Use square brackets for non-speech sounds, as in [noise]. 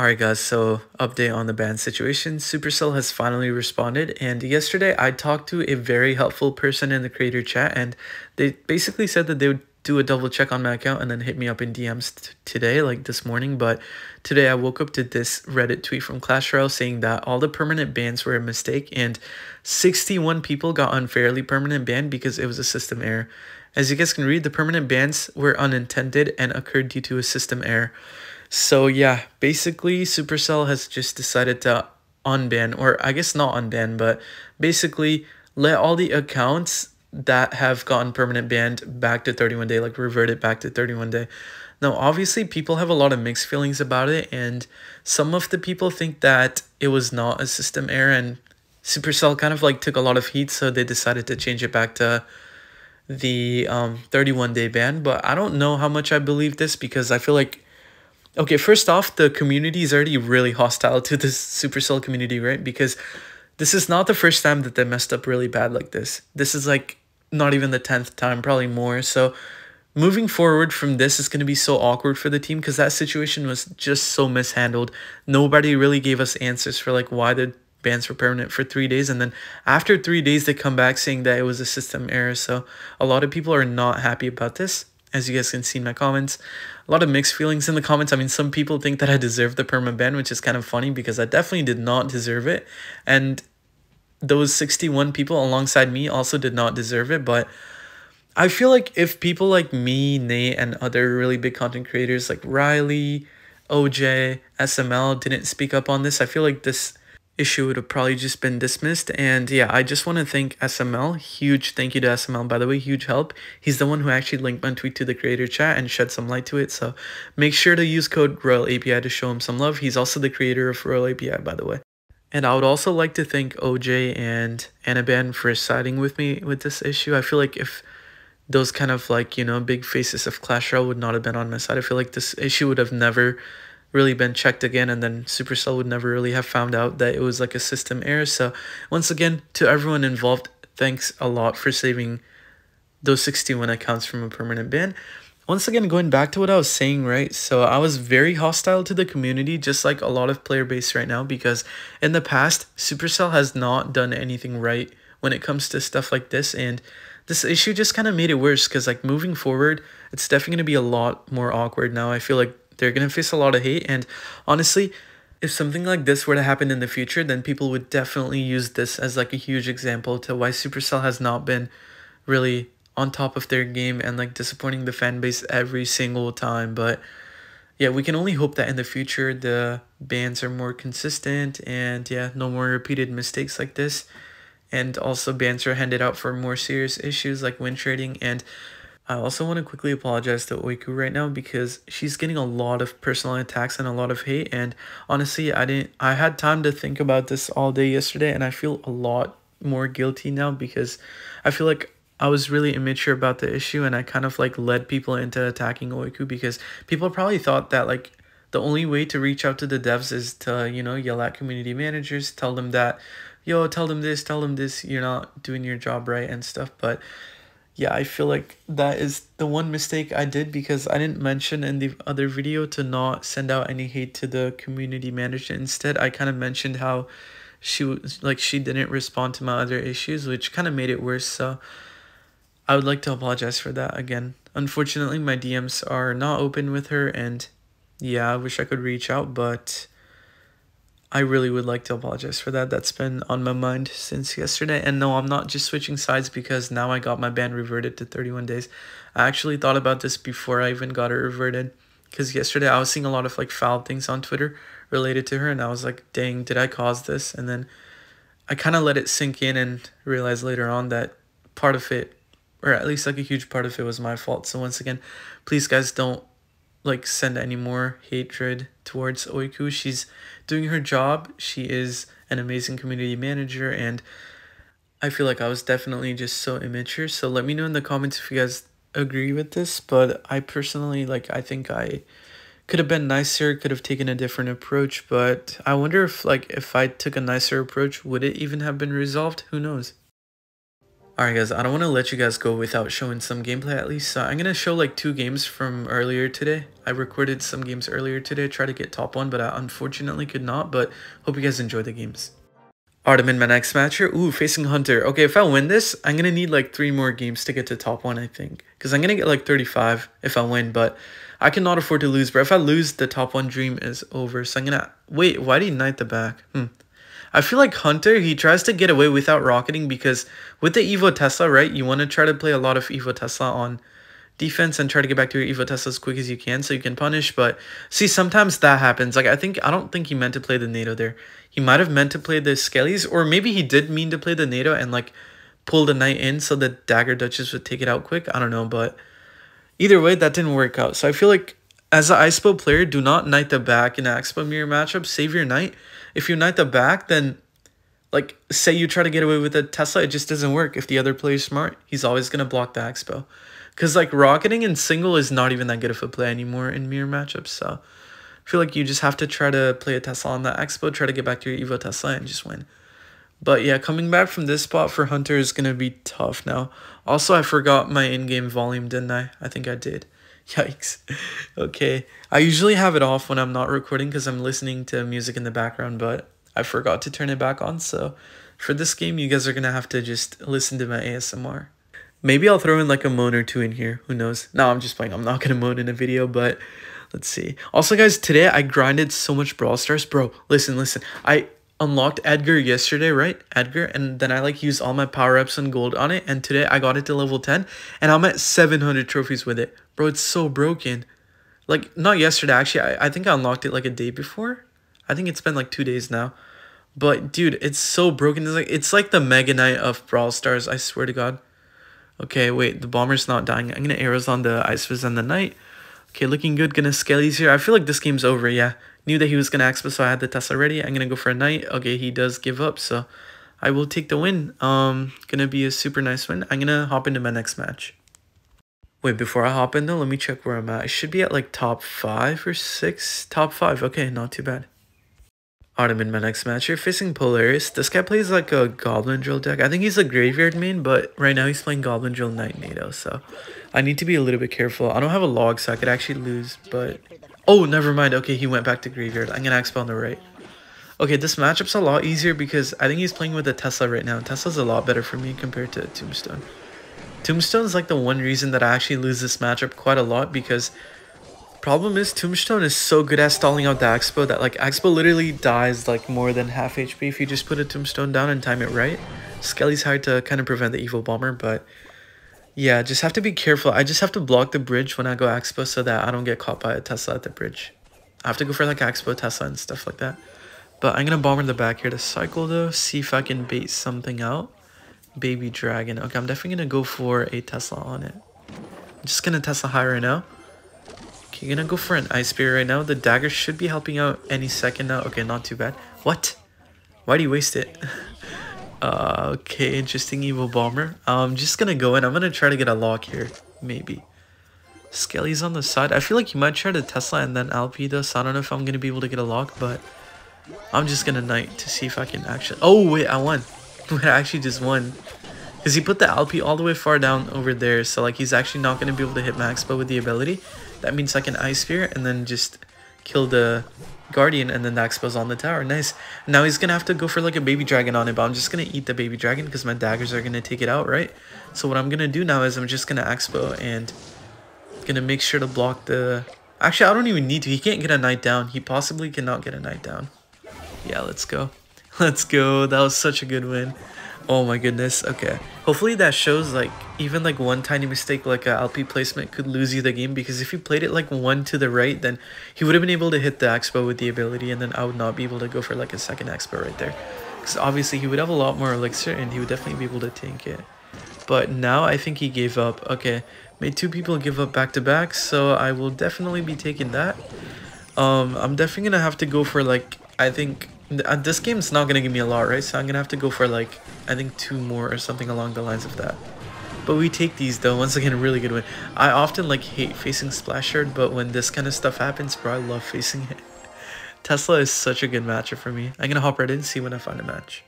Alright guys, so update on the ban situation. Supercell has finally responded and yesterday I talked to a very helpful person in the creator chat and they basically said that they would do a double check on my account and then hit me up in DMs today, like this morning. But today I woke up to this Reddit tweet from Clash Royale saying that all the permanent bans were a mistake and 61 people got unfairly permanent banned because it was a system error. As you guys can read, the permanent bans were unintended and occurred due to a system error. So yeah, basically Supercell has just decided to unban, or I guess not unban, but basically let all the accounts that have gotten permanent banned back to 31 day, like revert it back to 31 day. Now, obviously, people have a lot of mixed feelings about it, and some of the people think that it was not a system error, and Supercell kind of like took a lot of heat, so they decided to change it back to the um 31 day ban. But I don't know how much I believe this because I feel like Okay, first off, the community is already really hostile to this Supercell community, right? Because this is not the first time that they messed up really bad like this. This is like not even the 10th time, probably more. So moving forward from this is going to be so awkward for the team because that situation was just so mishandled. Nobody really gave us answers for like why the bans were permanent for three days. And then after three days, they come back saying that it was a system error. So a lot of people are not happy about this as you guys can see in my comments. A lot of mixed feelings in the comments. I mean, some people think that I deserve the perma ban, which is kind of funny because I definitely did not deserve it. And those 61 people alongside me also did not deserve it. But I feel like if people like me, Nate, and other really big content creators like Riley, OJ, SML didn't speak up on this, I feel like this issue would have probably just been dismissed. And yeah, I just want to thank SML. Huge thank you to SML, by the way. Huge help. He's the one who actually linked my tweet to the creator chat and shed some light to it. So make sure to use code RoyaleAPI to show him some love. He's also the creator of RoyaleAPI, by the way. And I would also like to thank OJ and Anaban for siding with me with this issue. I feel like if those kind of like, you know, big faces of Clash Royale would not have been on my side, I feel like this issue would have never really been checked again and then Supercell would never really have found out that it was like a system error. So once again, to everyone involved, thanks a lot for saving those 61 accounts from a permanent ban. Once again, going back to what I was saying, right? So I was very hostile to the community, just like a lot of player base right now, because in the past, Supercell has not done anything right when it comes to stuff like this. And this issue just kind of made it worse because like moving forward, it's definitely going to be a lot more awkward now. I feel like they're going to face a lot of hate. And honestly, if something like this were to happen in the future, then people would definitely use this as like a huge example to why Supercell has not been really on top of their game and like disappointing the fan base every single time. But yeah, we can only hope that in the future the bans are more consistent and yeah, no more repeated mistakes like this. And also bans are handed out for more serious issues like win trading and I also want to quickly apologize to Oiku right now because she's getting a lot of personal attacks and a lot of hate and honestly I didn't I had time to think about this all day yesterday and I feel a lot more guilty now because I feel like I was really immature about the issue and I kind of like led people into attacking Oiku because people probably thought that like the only way to reach out to the devs is to, you know, yell at community managers, tell them that, yo, tell them this, tell them this, you're not doing your job right and stuff. But yeah, I feel like that is the one mistake I did because I didn't mention in the other video to not send out any hate to the community manager. Instead, I kind of mentioned how she was like she didn't respond to my other issues, which kind of made it worse. So I would like to apologize for that again. Unfortunately, my DMs are not open with her and yeah, I wish I could reach out, but I really would like to apologize for that. That's been on my mind since yesterday. And no, I'm not just switching sides because now I got my ban reverted to 31 days. I actually thought about this before I even got it reverted. Because yesterday I was seeing a lot of like foul things on Twitter related to her. And I was like, dang, did I cause this? And then I kind of let it sink in and realized later on that part of it, or at least like a huge part of it was my fault. So once again, please guys don't like send any more hatred towards Oiku. She's doing her job. She is an amazing community manager and I feel like I was definitely just so immature. So let me know in the comments if you guys agree with this, but I personally like I think I could have been nicer, could have taken a different approach, but I wonder if like if I took a nicer approach, would it even have been resolved? Who knows? Alright guys, I don't want to let you guys go without showing some gameplay at least. So I'm going to show like two games from earlier today. I recorded some games earlier today, try to get top one, but I unfortunately could not. But hope you guys enjoy the games. Alright, I'm in my next match here. Ooh, facing Hunter. Okay, if I win this, I'm going to need like three more games to get to top one, I think. Because I'm going to get like 35 if I win, but I cannot afford to lose. But if I lose, the top one dream is over. So I'm going to... Wait, why did he knight the back? Hmm. I feel like Hunter, he tries to get away without rocketing because with the Evo Tesla, right, you want to try to play a lot of Evo Tesla on defense and try to get back to your Evo Tesla as quick as you can so you can punish. But see, sometimes that happens. Like, I think, I don't think he meant to play the NATO there. He might have meant to play the Skellies, or maybe he did mean to play the NATO and, like, pull the knight in so the Dagger Duchess would take it out quick. I don't know, but either way, that didn't work out. So I feel like as an X-Bow player, do not knight the back in X-Bow mirror matchup. Save your knight if you knight the back, then like say you try to get away with a Tesla, it just doesn't work. If the other player's smart, he's always gonna block the X-Bow. Cause like rocketing in single is not even that good of a play anymore in mirror matchups. So I feel like you just have to try to play a Tesla on the X-Bow, try to get back to your Evo Tesla and just win. But yeah, coming back from this spot for Hunter is gonna be tough now. Also, I forgot my in-game volume, didn't I? I think I did. [laughs] Yikes. okay. I usually have it off when I'm not recording because I'm listening to music in the background, but I forgot to turn it back on. So for this game, you guys are going to have to just listen to my ASMR. Maybe I'll throw in like a moan or two in here. Who knows? No, I'm just playing. I'm not going to moan in a video, but let's see. Also, guys, today I grinded so much Brawl Stars. Bro, listen, listen. I unlocked Edgar yesterday, right? Edgar, and then I like used all my power ups and gold on it. And today I got it to level 10, and I'm at 700 trophies with it. Bro, it's so broken. Like, not yesterday, actually. I, I think I unlocked it like a day before. I think it's been like two days now. But, dude, it's so broken. It's like, it's like the Mega Knight of Brawl Stars, I swear to God. Okay, wait, the Bomber's not dying. I'm gonna arrows on the Ice Fizz and the Knight. Okay, looking good. Gonna Skellies here. I feel like this game's over, yeah. Knew that he was gonna X-Bow, so I had the Tesla ready. I'm gonna go for a Knight. Okay, he does give up, so I will take the win. Um, gonna be a super nice win. I'm gonna hop into my next match. Wait, before I hop in though, let me check where I'm at. I should be at like top 5 or 6. Top 5, okay, not too bad. I'm in my next match here, facing Polaris. This guy plays like a Goblin Drill deck. I think he's a Graveyard main, but right now he's playing Goblin Drill Knight NATO, so I need to be a little bit careful. I don't have a log, so I could actually lose, but... Oh, never mind. Okay, he went back to Graveyard. I'm gonna expel on the right. Okay, this matchup's a lot easier because I think he's playing with a Tesla right now. Tesla's a lot better for me compared to Tombstone. Tombstone is like the one reason that I actually lose this matchup quite a lot because problem is Tombstone is so good at stalling out the X-Bow that like X-Bow literally dies like more than half HP if you just put a Tombstone down and time it right. Skelly's hard to kind of prevent the Evo Bomber, but yeah, just have to be careful. I just have to block the bridge when I go X-Bow so that I don't get caught by a Tesla at the bridge. I have to go for like X-Bow, Tesla, and stuff like that. But I'm going to bomber the back here to cycle though, see if I can bait something out. Baby Dragon. Okay, I'm definitely to go for a Tesla on it. I'm just to Tesla high right now. Okay, gonna go for an Ice Spirit right now. The dagger should be helping out any second now. Okay, not too bad. What? Why do you waste it? [laughs] uh, okay, interesting Evo Bomber. I'm just gonna go in. I'm gonna try to get a lock here. Maybe. Skelly's on the side. I feel like you might try to Tesla and then Alpida, so I don't know if I'm gonna be able to get a lock, but I'm just gonna Knight to see if I can actually... Oh, wait, I won. [laughs] I actually just won. Because he put the Alpi all the way far down over there. So, like, he's actually not going to be able to hit max, but with the ability, that means I can Ice Spirit and then just kill the Guardian and then the X-Bow's on the tower. Nice. Now he's going to have to go for, like, a Baby Dragon on it, but I'm just going to eat the Baby Dragon because my daggers are going to take it out, right? So what I'm going to do now is I'm just going to X-Bow and going to make sure to block the... Actually, I don't even need to. He can't get a Knight down. He possibly cannot get a Knight down. Yeah, let's go. [laughs] Let's go. That was such a good win. Oh my goodness. Okay. Hopefully that shows like even like one tiny mistake like a LP placement could lose you the game because if you played it like one to the right then he would have been able to hit the X-Bow with the ability and then I would not be able to go for like a second X-Bow right there. Because obviously he would have a lot more elixir and he would definitely be able to tank it. But now I think he gave up. Okay. Made two people give up back to back so I will definitely be taking that. Um, I'm definitely to have to go for like I think uh, this game's not gonna give me a lot, right? So I'm gonna have to go for like, I think two more or something along the lines of that. But we take these though, once again, really good win. I often like hate facing Splasher, but when this kind of stuff happens, bro, I love facing it. [laughs] Tesla is such a good matchup for me. I'm gonna hop right in and see when I find a match.